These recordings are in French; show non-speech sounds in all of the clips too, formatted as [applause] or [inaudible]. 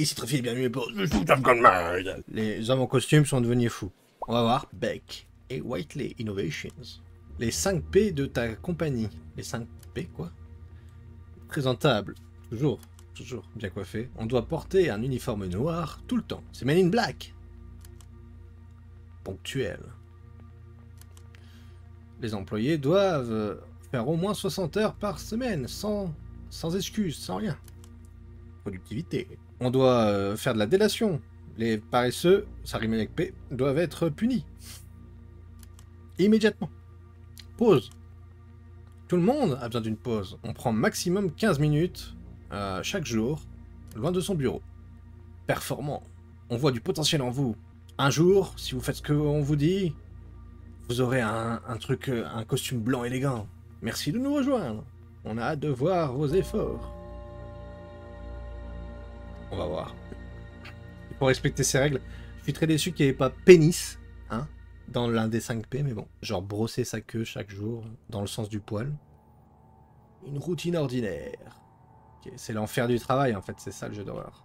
Ici bienvenue pour Les hommes en costume sont devenus fous. On va voir Beck et Whiteley Innovations. Les 5 P de ta compagnie. Les 5 P, quoi? Présentable. Toujours, toujours bien coiffé. On doit porter un uniforme noir tout le temps. C'est Men in Black. Ponctuel. Les employés doivent faire au moins 60 heures par semaine, sans, sans excuse, sans rien. Productivité. On doit euh, faire de la délation. Les paresseux, ça rime avec P, doivent être punis. Immédiatement. Pause. Tout le monde a besoin d'une pause. On prend maximum 15 minutes euh, chaque jour, loin de son bureau. Performant. On voit du potentiel en vous. Un jour, si vous faites ce qu'on vous dit, vous aurez un, un truc, euh, un costume blanc élégant. Merci de nous rejoindre. On a hâte de voir vos efforts. On va voir. Et pour respecter ces règles, je suis très déçu qu'il n'y ait pas pénis, hein, dans l'un des 5P, mais bon. Genre brosser sa queue chaque jour, dans le sens du poil. Une routine ordinaire. c'est l'enfer du travail, en fait, c'est ça le jeu d'horreur.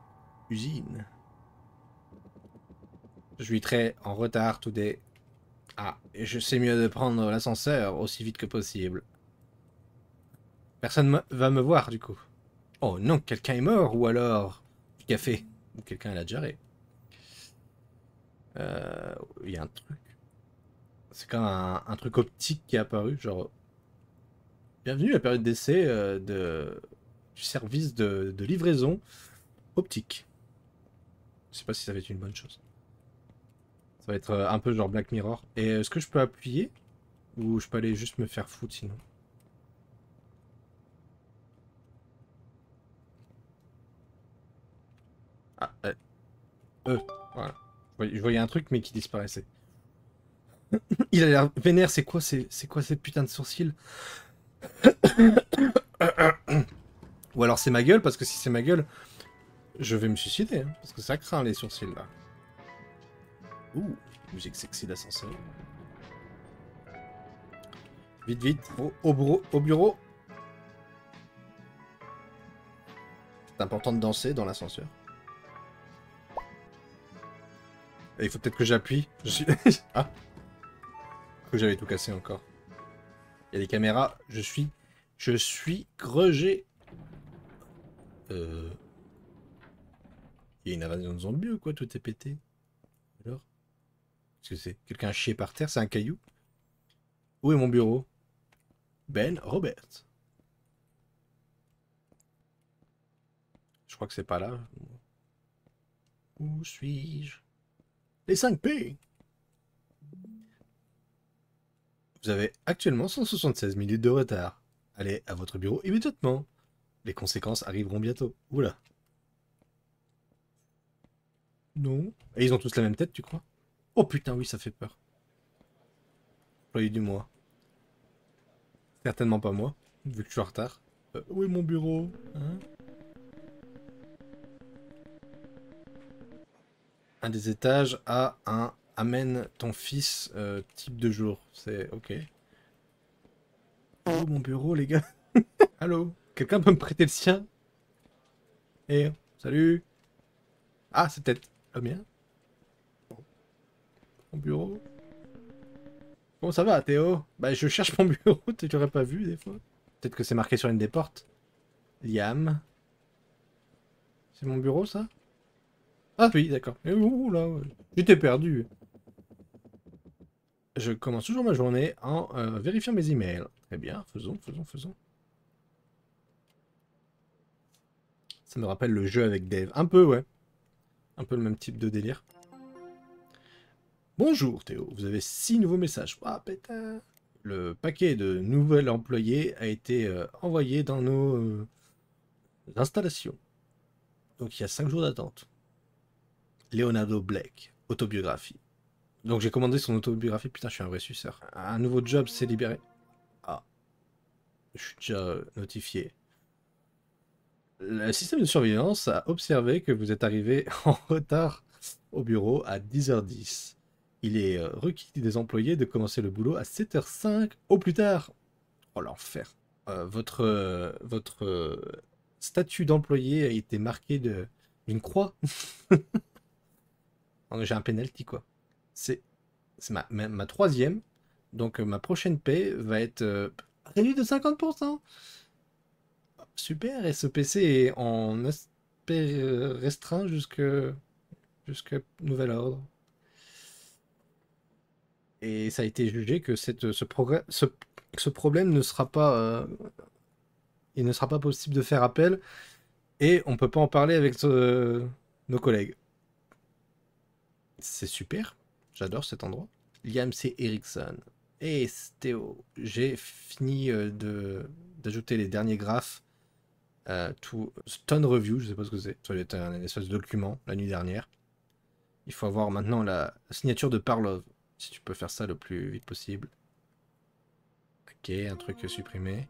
Usine. Je suis très en retard today. Ah, et je sais mieux de prendre l'ascenseur aussi vite que possible. Personne va me voir, du coup. Oh non, quelqu'un est mort, ou alors du café. Ou quelqu'un l'a jarré. Euh, il y a un truc. C'est quand un, truc optique qui est apparu, genre... Bienvenue à la période d'essai euh, du service de, de, livraison optique. Je sais pas si ça va être une bonne chose. Ça va être euh, un peu genre Black Mirror. Et est-ce que je peux appuyer Ou je peux aller juste me faire foutre sinon? Ah, euh, euh, voilà. Je voyais un truc mais qui disparaissait. Il a l'air vénère, c'est quoi, c'est quoi ces putains de sourcils [coughs] Ou alors c'est ma gueule, parce que si c'est ma gueule, je vais me suicider, hein, parce que ça craint les sourcils là. Ouh, musique sexy d'ascenseur. Vite, vite, au, bureau, au bureau. C'est important de danser dans l'ascenseur. Il faut peut-être que j'appuie. Je suis... [laughs] ah Que j'avais tout cassé encore. Il y a des caméras. Je suis... Je suis grugé. Euh... Il y a une invasion de zombies ou quoi? Tout est pété. Alors? Qu'est-ce que c'est Quelqu'un chié par terre C'est un caillou Où est mon bureau? Ben Robert. Je crois que c'est pas là. Où suis-je? Les 5P Vous avez actuellement 176 minutes de retard. Allez à votre bureau immédiatement. Les conséquences arriveront bientôt. Oula. Non. Et ils ont tous la même tête, tu crois? Oh putain, oui, ça fait peur. Employé du mois. Certainement pas moi, vu que je suis en retard. Euh, où est mon bureau? Hein? Des étages a un amène ton fils euh, type de jour. C'est ok. Mon bureau les gars. [laughs] Allô Quelqu'un peut me prêter le sien? Eh, salut Ah, c'est peut-être le mien Mon bureau Bon, ça va, Théo Bah, je cherche mon [laughs] bureau, tu l'aurais pas vu des fois Peut-être que c'est marqué sur une des portes. Liam. C'est mon bureau, ça? Ah oui, d'accord. Là, j'étais perdu. Je commence toujours ma journée en euh, vérifiant mes emails. Très bien, faisons, faisons, faisons. Ça me rappelle le jeu avec Dave. Un peu, ouais. Un peu le même type de délire. Bonjour Théo, vous avez six nouveaux messages. Ah pétard Le paquet de nouveaux employés a été euh, envoyé dans nos euh, installations. Donc il y a cinq jours d'attente. Leonardo Blake, autobiographie. Donc j'ai commandé son autobiographie, putain je suis un vrai suceur. Un nouveau job s'est libéré. Ah. Je suis déjà notifié. Le système de surveillance a observé que vous êtes arrivé [laughs] en retard au bureau à 10h10. Il est euh, requis des employés de commencer le boulot à 7h05 au plus tard. Oh l'enfer. Euh, votre euh, votre statut d'employé a été marqué de Une croix. [laughs] J'ai un penalty, quoi. C'est ma, troisième. Donc, ma prochaine paie va être euh, réduite de 50%. Super, et ce PC est en aspect restreint jusqu'à nouvel ordre. Et ça a été jugé que ce, problème ne sera pas... Euh, il ne sera pas possible de faire appel et on peut pas en parler avec euh, nos collègues. C'est super, j'adore cet endroit. Liam C. Erickson. Et Théo, j'ai fini euh, de d'ajouter les derniers graphes euh, Stone Review, je sais pas ce que c'est. Ça doit un espèce de document la nuit dernière. Il faut avoir maintenant la, signature de Parlov. Si tu peux faire ça le plus vite possible. Ok, un truc supprimé.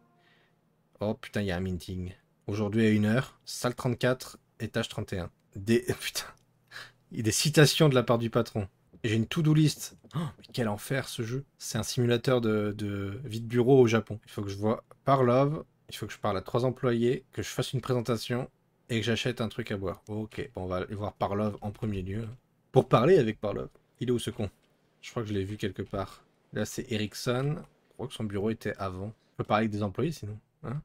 Oh putain, il y a un minting. Aujourd'hui à 1h, salle 34, étage 31. Des. [laughs] Putain. A des citations de la part du patron. J'ai une to-do list. Oh, mais quel enfer ce jeu. C'est un simulateur de, de vide bureau au Japon. Il faut que je vois Parlov, il faut que je parle à trois employés, que je fasse une présentation et que j'achète un truc à boire. Ok, bon, on va aller voir Parlov en premier lieu. Pour parler avec Parlov. Il est où ce con? Je crois que je l'ai vu quelque part. Là, c'est Ericsson. Je crois que son bureau était avant. Je peux parler avec des employés sinon. Hein?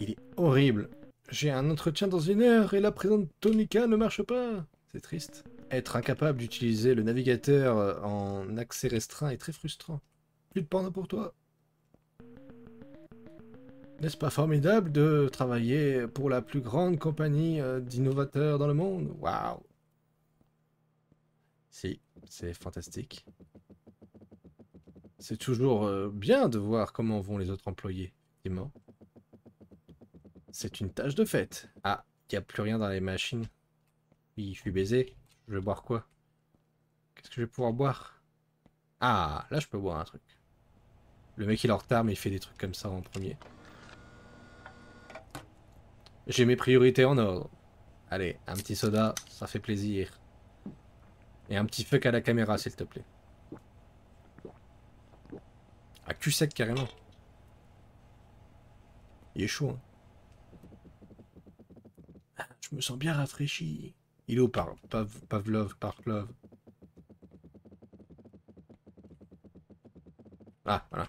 Il est horrible. J'ai un entretien dans une heure et la présente tonica ne marche pas. C'est triste. Être incapable d'utiliser le navigateur euh, en accès restreint est très frustrant. Plus de porno pour toi. N'est-ce pas formidable de travailler pour la plus grande compagnie euh, d'innovateurs dans le monde? Waouh Si, c'est fantastique. C'est toujours euh, bien de voir comment vont les autres employés, effectivement. C'est une tâche de fête. Ah, il a plus rien dans les machines. Oui, je suis baisé. Je vais boire quoi? Qu'est-ce que je vais pouvoir boire? Ah, là je peux boire un truc. Le mec il est en retard mais il fait des trucs comme ça en premier. J'ai mes priorités en ordre. Allez, un petit soda, ça fait plaisir. Et un petit fuck à la caméra s'il te plaît. À cul sec carrément. Il est chaud. Hein. Je me sens bien rafraîchi. Il est où par Pavlov, Parklov? Ah, voilà.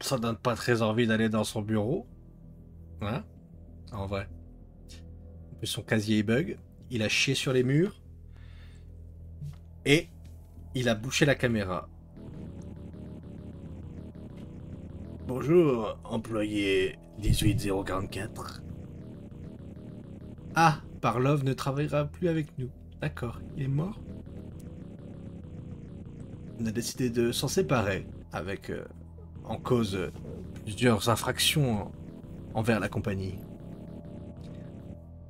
Ça donne pas très envie d'aller dans son bureau. Hein en vrai. son casier bug. Il a chié sur les murs. Et il a bouché la caméra. Bonjour, employé 18044. Ah, Parlov ne travaillera plus avec nous. D'accord, il est mort? On a décidé de s'en séparer, avec euh, en cause plusieurs infractions envers la compagnie.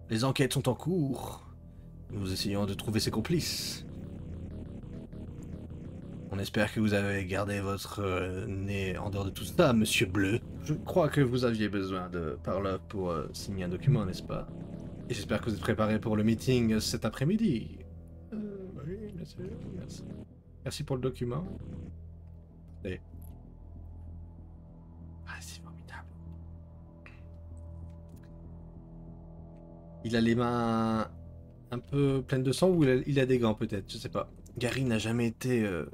Les enquêtes sont en cours. Nous essayons de trouver ses complices. On espère que vous avez gardé votre euh, nez en dehors de tout ça, monsieur Bleu. Je crois que vous aviez besoin de par là pour euh, signer un document, n'est-ce pas? Et j'espère que vous êtes préparé pour le meeting cet après-midi. Euh, oui, sûr, merci. Merci pour le document. Et... Ah, c'est formidable. Il a les mains un peu pleines de sang ou il a, des gants peut-être, je sais pas. Gary n'a jamais été euh,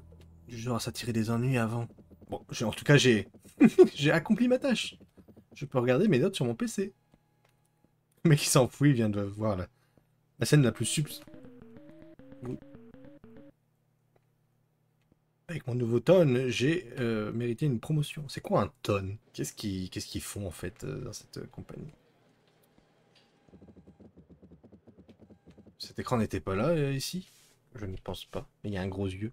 du genre à s'attirer des ennuis avant. Bon, en tout cas, [laughs] j'ai accompli ma tâche. Je peux regarder mes notes sur mon PC. Le s'en fout, il vient de voir la, la scène la plus subs. Avec mon nouveau tonne, j'ai euh, mérité une promotion. C'est quoi un tonne Qu'est-ce qu'ils font en fait euh, dans cette compagnie? Cet écran n'était pas là euh, ici? Je ne pense pas. Mais il y a un gros yeux.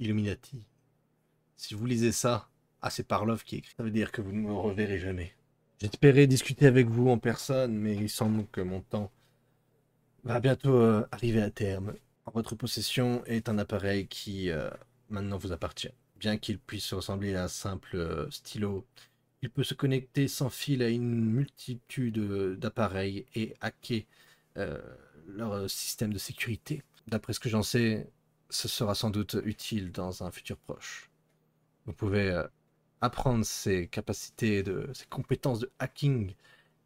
Illuminati. Si vous lisez ça, ah c'est Parlov qui écrit, ça veut dire que vous ne me reverrez jamais. J'espérais discuter avec vous en personne, mais il semble que mon temps va bientôt euh, arriver à terme. Votre possession est un appareil qui euh, maintenant vous appartient. Bien qu'il puisse ressembler à un simple stylo, il peut se connecter sans fil à une multitude d'appareils et hacker euh, leur euh, système de sécurité. D'après ce que j'en sais, ce sera sans doute utile dans un futur proche. Vous pouvez euh, apprendre ces capacités, ces compétences de hacking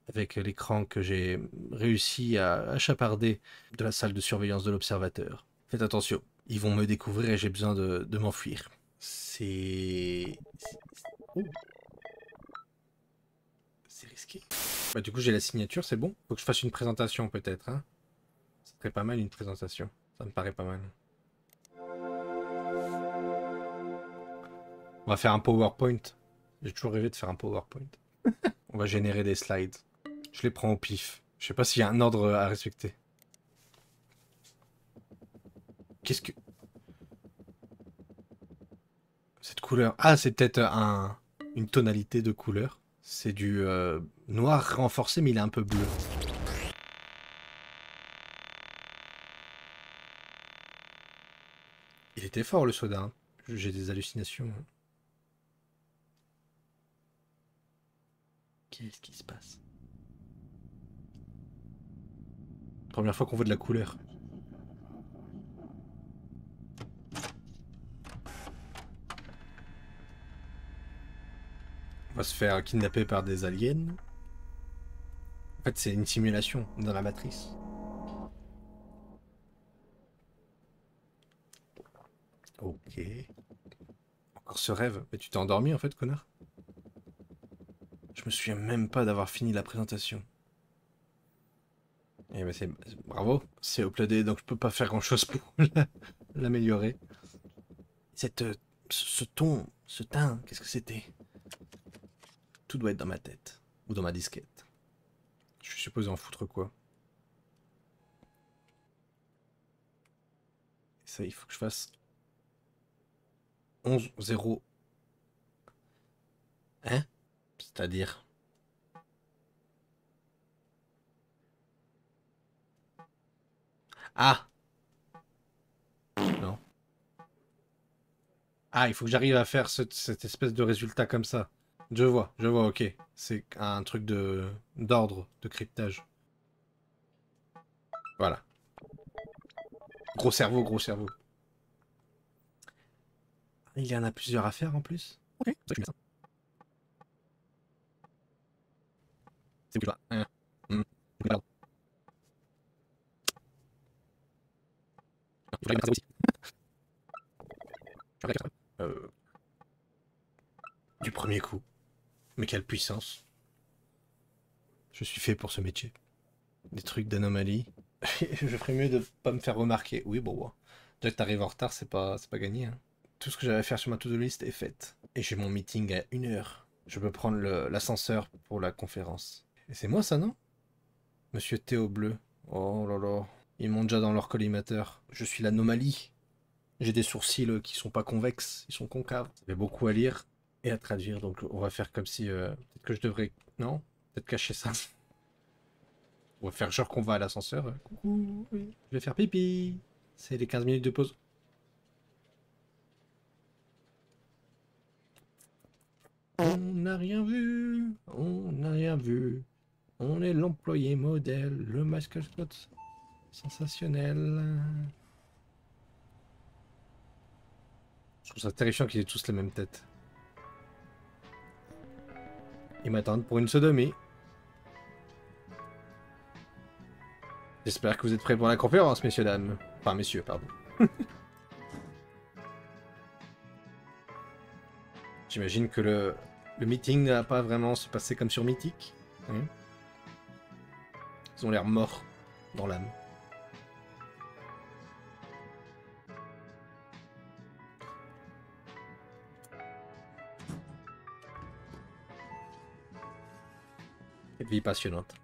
avec l'écran que j'ai réussi à chaparder de la salle de surveillance de l'observateur. Faites attention, ils vont me découvrir et j'ai besoin de, m'enfuir. C'est... C'est risqué. Bah du coup j'ai la signature, c'est bon Faut que je fasse une présentation peut-être, hein serait pas mal une présentation. Ça me paraît pas mal. On va faire un PowerPoint. J'ai toujours rêvé de faire un PowerPoint. [laughs] On va générer des slides. Je les prends au pif. Je sais pas s'il y a un ordre à respecter. Qu'est-ce que... Cette couleur... Ah, c'est peut-être un... une tonalité de couleur. C'est du euh, noir renforcé, mais il est un peu bleu. Il était fort, le soda. Hein. J'ai des hallucinations. Qu'est-ce qui se passe Première fois qu'on voit de la couleur. On va se faire kidnapper par des aliens. En fait, c'est une simulation dans la matrice. Ok. Encore ce rêve. Mais tu t'es endormi en fait, connard? Me souviens même pas d'avoir fini la présentation. Et eh ben c'est bravo, c'est uploadé donc je peux pas faire grand chose pour [laughs] l'améliorer. Cette ce ton, ce teint, qu'est-ce que c'était? Tout doit être dans ma tête. Ou dans ma disquette. Je suis supposé en foutre quoi? Et ça, il faut que je fasse 11, 0. Hein? C'est-à-dire Ah Non. Ah, il faut que j'arrive à faire cette espèce de résultat comme ça. Je vois, je vois, ok. C'est un truc de d'ordre, de cryptage. Voilà. Gros cerveau, gros cerveau. Il y en a plusieurs à faire en plus? Ok, c'est plus. Euh... Du premier coup. Mais quelle puissance. Je suis fait pour ce métier. Des trucs d'anomalie. [laughs] je ferais mieux de pas me faire remarquer. Oui, bon, Déjà que t'arrives en retard, c'est pas, pas gagné. Hein. Tout ce que j'avais à faire sur ma to-do list est fait. Et j'ai mon meeting à une heure. Je peux prendre l'ascenseur pour la conférence. Et c'est moi ça, non? Monsieur Théo Bleu. Oh là là. Ils m'ont déjà dans leur collimateur. Je suis l'anomalie. J'ai des sourcils qui sont pas convexes, ils sont concaves. Ça fait beaucoup à lire et à traduire. Donc on va faire comme si... Euh, peut-être que je devrais... Non? Peut-être cacher ça. On va faire genre qu'on va à l'ascenseur. Coucou, je vais faire pipi. C'est les 15 minutes de pause. On n'a rien vu, on n'a rien vu. On est l'employé modèle, le masque sensationnel. Je trouve ça terrifiant qu'ils aient tous la même tête. Ils m'attendent pour une sodomie. J'espère que vous êtes prêts pour la conférence, messieurs, dames. Enfin, messieurs, pardon. [laughs] J'imagine que le, le meeting n'a pas vraiment se passer comme sur Mythique. Ils ont l'air morts dans l'âme. vie passionnante.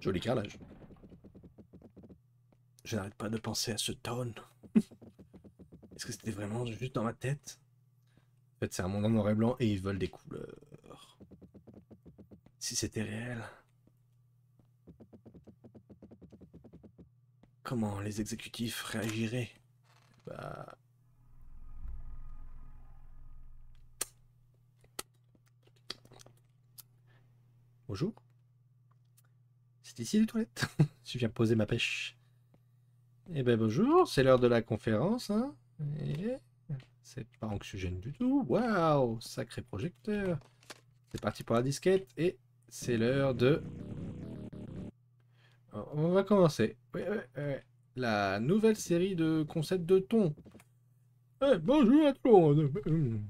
Joli carrelage. Je n'arrête pas de penser à ce tone. [laughs] Est-ce que c'était vraiment juste dans ma tête? En fait, c'est un monde en noir et blanc et ils veulent des couleurs. Si c'était réel. Comment les exécutifs réagiraient? Bah, C'est ici les toilettes? [laughs] Je viens poser ma pêche. Eh ben bonjour, c'est l'heure de la conférence. Hein Et... C'est pas anxiogène du tout. Waouh, sacré projecteur. C'est parti pour la disquette et c'est l'heure de... On va commencer. La nouvelle série de concepts de ton. Eh, bonjour à tout le monde.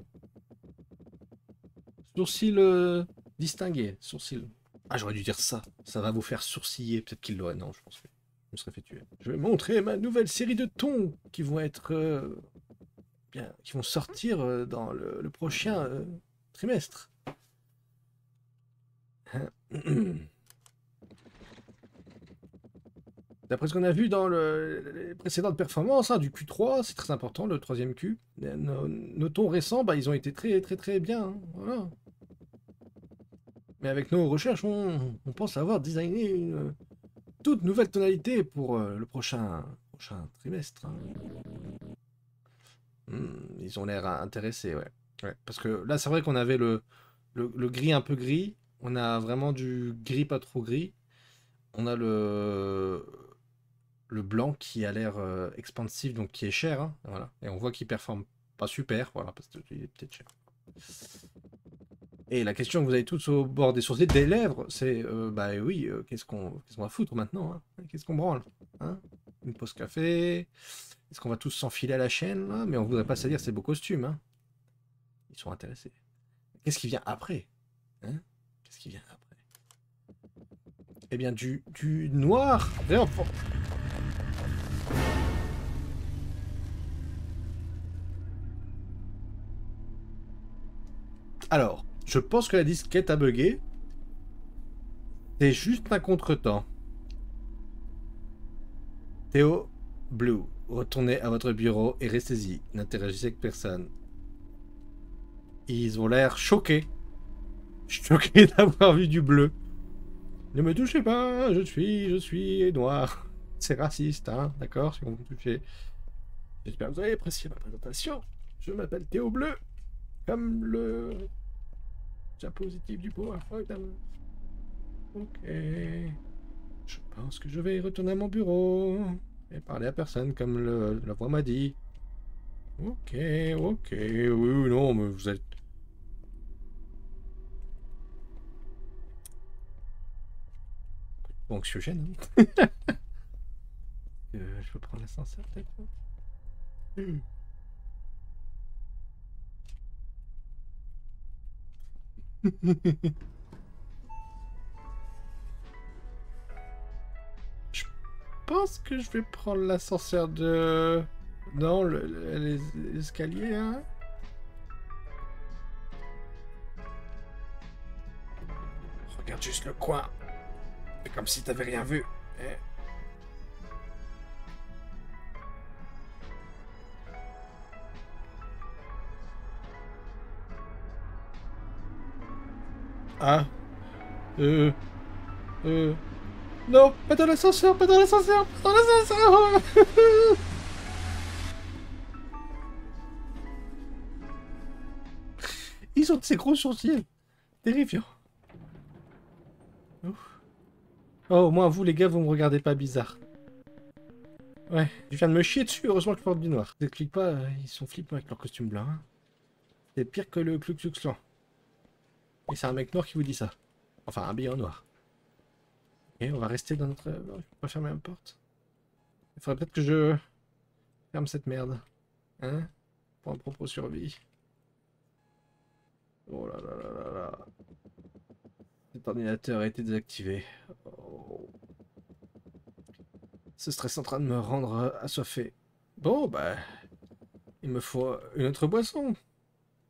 Sourcil euh, distingué. Sourcil. Ah, j'aurais dû dire ça. Ça va vous faire sourciller. Peut-être qu'il l'aurait. Non, je pense que je me serais fait tuer. Je vais montrer ma nouvelle série de tons qui vont être... euh, qui vont sortir euh, dans le, prochain trimestre. [clears throat] D'après ce qu'on a vu dans le- les précédentes performances hein, du Q3, c'est très important, le troisième Q. Nos, tons récents, bah, ils ont été très très très bien. hein. Mais avec nos recherches, on, pense avoir designé une toute nouvelle tonalité pour euh, le prochain, prochain trimestre. hein. Hmm, ils ont l'air intéressés, ouais. Parce que là, c'est vrai qu'on avait le, le gris un peu gris. On a vraiment du gris pas trop gris. On a le, blanc qui a l'air euh, expansif, donc qui est cher. hein. Et on voit qu'il performe pas super, voilà, parce qu'il est peut-être cher. Et la question que vous avez tous au bord des sourcils, des lèvres, c'est euh, bah oui, euh, qu'est-ce qu'on va foutre maintenant hein? Qu'est-ce qu'on branle hein? Une pause café Est-ce qu'on va tous s'enfiler à la chaîne Mais on voudrait pas salir ces beaux costumes. Hein Ils sont intéressés. Qu'est-ce qui vient après Qu'est-ce qui vient après? Eh bien, du, du noir. Alors, je pense que la disquette a bugué. C'est juste un contretemps. Théo Blue, retournez à votre bureau et restez-y. N'interagissez avec personne. Ils ont l'air choqués. Choqués [laughs] d'avoir vu du bleu. Ne me touchez pas, je suis, je suis noir. C'est raciste, hein, d'accord, si vous me touchez. J'espère que vous avez apprécié ma présentation. Je m'appelle Théo Bleu, comme le diapositive du PowerPoint. Ok. Je pense que je vais retourner à mon bureau et parler à personne comme la voix m'a dit. Ok, ok, oui, oui, non, mais vous êtes... Anxiogène, hein [laughs] Euh, Je peux prendre l'ascenseur peut-être. [laughs] Je pense que je vais prendre l'ascenseur de... Non, le- le- les- l'escalier, hein Regarde juste le coin. Comme si t'avais rien vu. Eh. Ah. Euh. Euh. Non, pas dans l'ascenseur, pas dans l'ascenseur, pas dans l'ascenseur [laughs] Ils ont de ces gros sourcils. Terrifiant. Ouf. Oh, au moins vous les gars, vous me regardez pas bizarre. Ouais, je viens de me chier dessus, heureusement que je porte du noir. Je t'explique pas, euh, ils sont flippants avec leur costume blanc. hein. C'est pire que le Klux Klan. Et c'est un mec noir qui vous dit ça. Enfin, habillé en noir. Et on va rester dans notre... Je peux pas fermer la porte. Il faudrait peut-être que je ferme cette merde. Hein Pour un propos survie. Oh là là là là là. Cet ordinateur a été désactivé. Oh. Ce stress est en train de me rendre assoiffé. Bon, bah... Il me faut une autre boisson.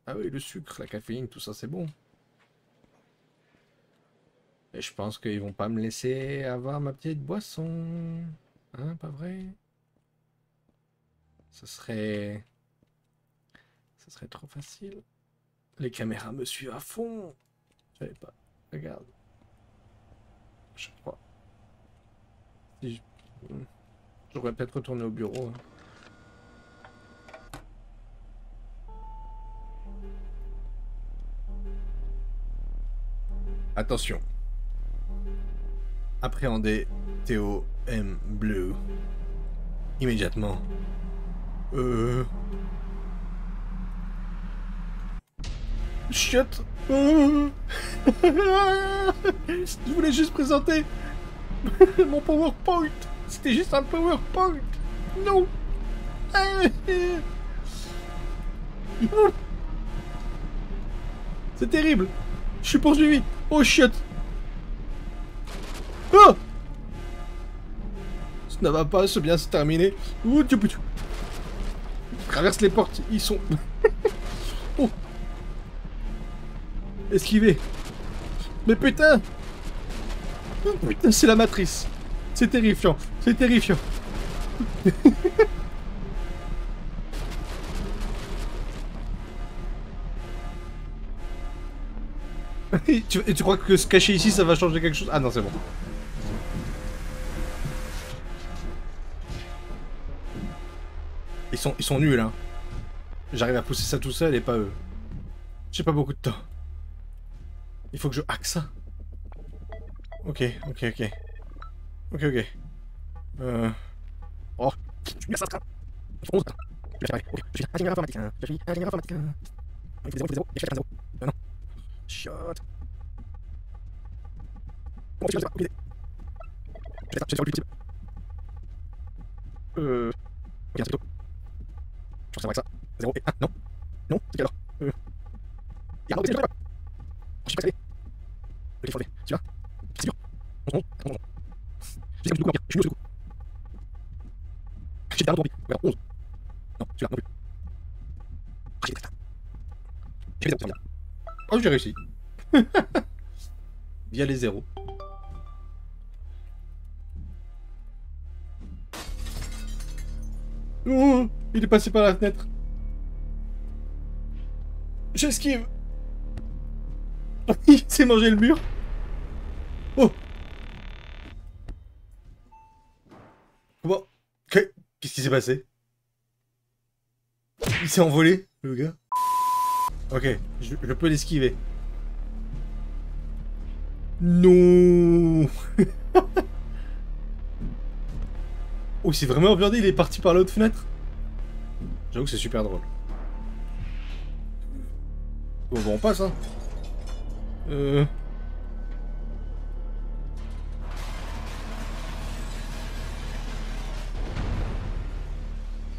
Ah oui, le sucre, la caféine, tout ça, c'est bon. Et je pense qu'ils vont pas me laisser avoir ma petite boisson. Hein, pas vrai? Ce serait... Ce serait trop facile. Les caméras me suivent à fond. Je savais pas. Regarde. Je crois. Si je... Hmm. J'aurais peut-être retourné au bureau. hein. Attention. appréhender Théo M. Blue. Immédiatement. Euh... Chiotte [laughs] Je voulais juste présenter [laughs] mon PowerPoint. C'était juste un PowerPoint. Non. [laughs] C'est terrible. Je suis poursuivi Oh chiotte Oh Ça ne va pas se bien se terminer. Ouh, Traverse les portes, ils sont... oh Esquiver Mais putain oh, Putain, c'est la matrice C'est terrifiant C'est terrifiant [laughs] et, tu, crois que se cacher ici, ça va changer quelque chose? Ah non, c'est bon. Ils sont, ils sont nuls, hein. J'arrive à pousser ça tout seul et pas eux. J'ai pas beaucoup de temps. Il faut que je hack ça. Ok, ok, ok. Ok, ok. Euh... Oh. Je suis ingénieur informatique. Je suis ingénieur informatique. Il fait zéro, il fait zéro. Il fait zéro. Euh, non. Shot. Bon, je vais pas. Je vais faire le plus possible. Euh... Ok, un plutôt. Je pense que ça va ça. 0 et 1. Non. Non, c'est alors. Euh... Il y a un autre, je suis pas Ok, il C'est dur. 11 secondes. 11 secondes. Je sais que je suis coup, je suis au coup. J'ai derrière ton Voilà, 11. Non, celui-là non plus. Ah, j'ai. J'ai des zéros, Oh, j'ai réussi. [laughs] Via les zéros. Oh, il est passé par la fenêtre. J'esquive. [laughs] il s'est mangé le mur. Oh. Comment? Qu'est-ce qui s'est passé? Il s'est envolé, le gars. Ok, je, peux l'esquiver. Non [laughs] Oh, c'est vraiment regardé, il est parti par l'autre fenêtre J'avoue que c'est super drôle. Bon, bon, on passe, hein. Euh...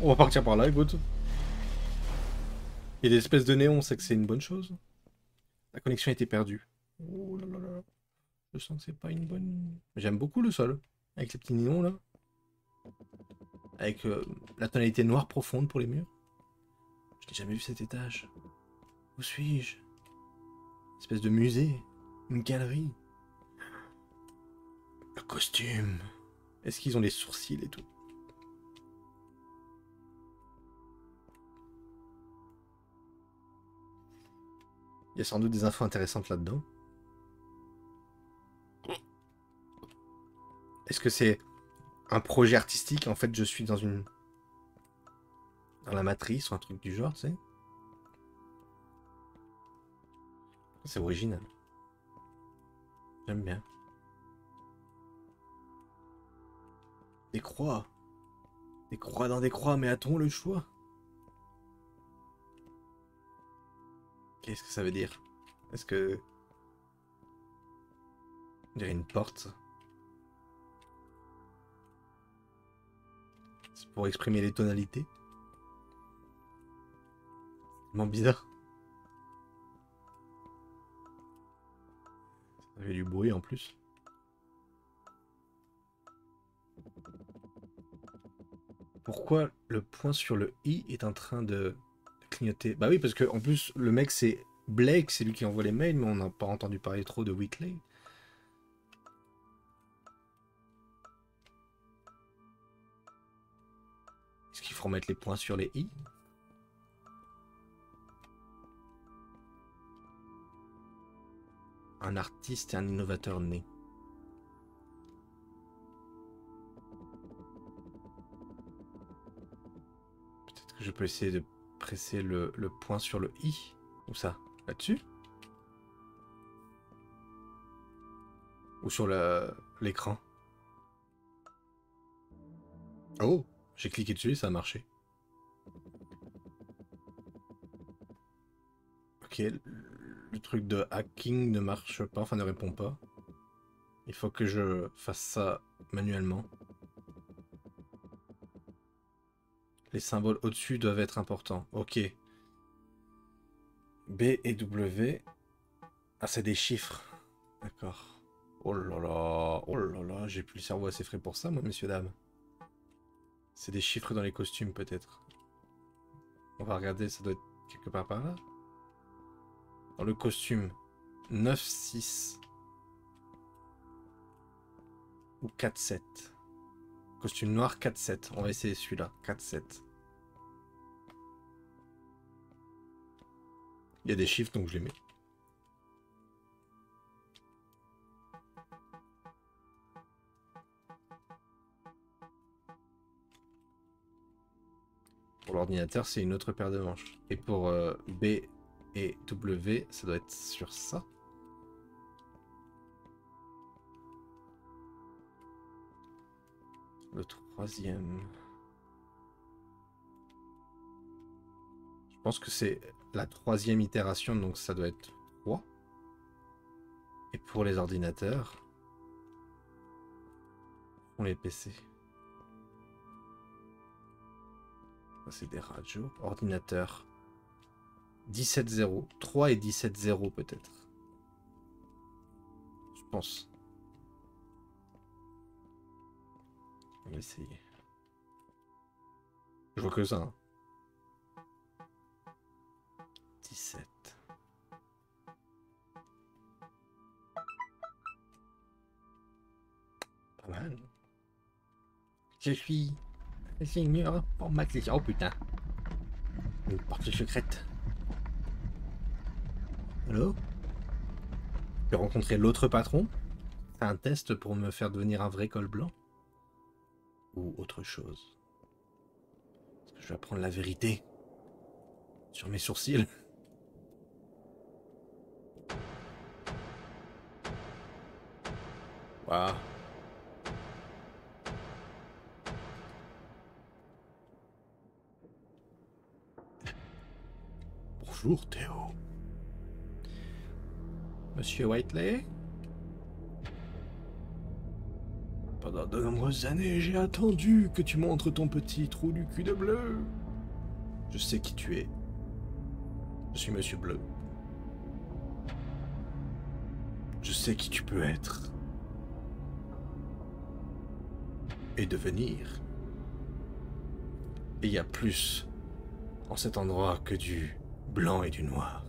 On va partir par là, écoute. Il y a des espèces de néons, c'est que c'est une bonne chose. La connexion a été perdue. Oh là là là. Je sens que c'est pas une bonne... J'aime beaucoup le sol. Avec les petits néons, là. Avec euh, la tonalité noire profonde pour les murs. Je n'ai jamais vu cet étage. Où suis-je? Espèce de musée. Une galerie. Le costume. Est-ce qu'ils ont les sourcils et tout? Il y a sans doute des infos intéressantes là-dedans. Est-ce que c'est un projet artistique? En fait, je suis dans une... Dans la matrice ou un truc du genre, tu sais C'est original. J'aime bien. Des croix. Des croix dans des croix, mais a-t-on le choix? Qu'est-ce que ça veut dire? Est-ce que... On dirait une porte? C'est pour exprimer les tonalités? C'est tellement bizarre. Ça fait du bruit en plus. Pourquoi le point sur le i est en train de clignoter? Bah oui, parce que en plus, le mec, c'est Blake, c'est lui qui envoie les mails, mais on n'a pas entendu parler trop de Whitley. Est-ce qu'il faut remettre les points sur les i? Un artiste et un innovateur né. Peut-être que je peux essayer de presser le, point sur le i. Où ça Là-dessus Ou sur l'écran Oh, j'ai cliqué dessus et ça a marché. Ok, le truc de hacking ne marche pas, enfin ne répond pas. Il faut que je fasse ça manuellement. Les symboles au-dessus doivent être importants. Ok. B et W. Ah, c'est des chiffres. D'accord. Oh là là. Oh là là. J'ai plus le cerveau assez frais pour ça, moi, messieurs, dames. C'est des chiffres dans les costumes, peut-être. On va regarder, ça doit être quelque part par là. Le costume. 9, 6. Ou 4, 7. Costume noir 4-7. On va essayer celui-là. 4-7. Il y a des chiffres donc je les mets. Pour l'ordinateur, c'est une autre paire de manches. Et pour euh, B et W, ça doit être sur ça. Le troisième. Je pense que c'est la troisième itération, donc ça doit être 3. Et pour les ordinateurs, on les PC. C'est des radios. Ordinateur. 17.0. 3 et 17.0 peut-être. Je pense. On va essayer. Je vois que ça. Hein. 17. Pas mal. Je suis pour les Oh putain. Une porte secrète. Allô J'ai rencontré l'autre patron. C'est un test pour me faire devenir un vrai col blanc. Ou autre chose. Est-ce que je vais apprendre la vérité. Sur mes sourcils. [laughs] Waouh. Bonjour Théo. Monsieur Whiteley? Pendant de nombreuses années, j'ai attendu que tu montres ton petit trou du cul de bleu. Je sais qui tu es. Je suis Monsieur Bleu. Je sais qui tu peux être. Et devenir. Et il y a plus en cet endroit que du blanc et du noir.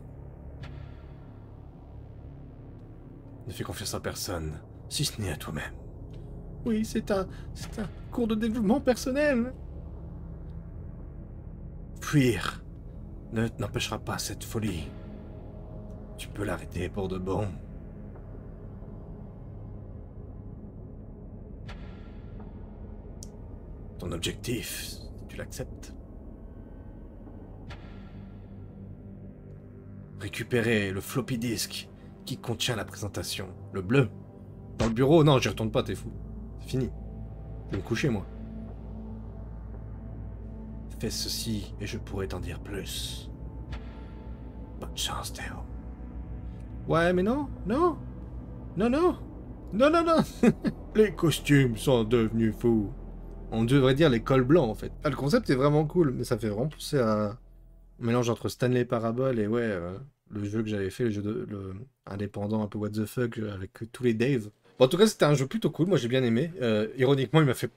Ne fais confiance à personne, si ce n'est à toi-même. Oui, c'est un, c'est un cours de développement personnel. Fuir ne n'empêchera pas cette folie. Tu peux l'arrêter pour de bon. Ton objectif, si tu l'acceptes. Récupérer le floppy disk qui contient la présentation. Le bleu. Dans le bureau, non, j'y retourne pas, t'es fou. C'est fini. Je vais me coucher, moi. Fais ceci et je pourrai t'en dire plus. Bonne chance, Théo. Ouais, mais non, non. Non, non. Non, non, non. [laughs] les costumes sont devenus fous. On devrait dire les cols blancs, en fait. Ah, le concept est vraiment cool, mais ça fait vraiment penser à un mélange entre Stanley Parable et, ouais, euh, le jeu que j'avais fait, le jeu de, indépendant un peu what the fuck avec tous les Dave. En tout cas, c'était un jeu plutôt cool. Moi, j'ai bien aimé. Euh, ironiquement, il m'a fait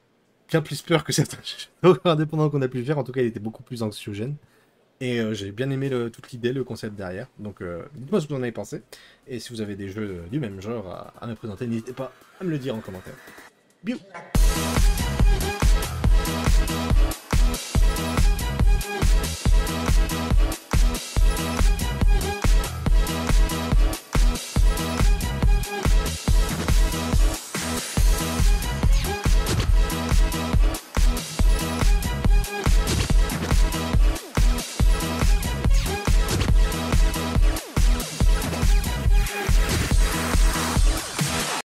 bien plus peur que certains [laughs] jeux oh, indépendants qu'on a pu faire. En tout cas, il était beaucoup plus anxiogène. Et euh, j'ai bien aimé toute l'idée, le concept derrière. Donc, euh, dites-moi ce que vous en avez pensé. Et si vous avez des jeux du même genre à, à me présenter, n'hésitez pas à me le dire en commentaire. Biou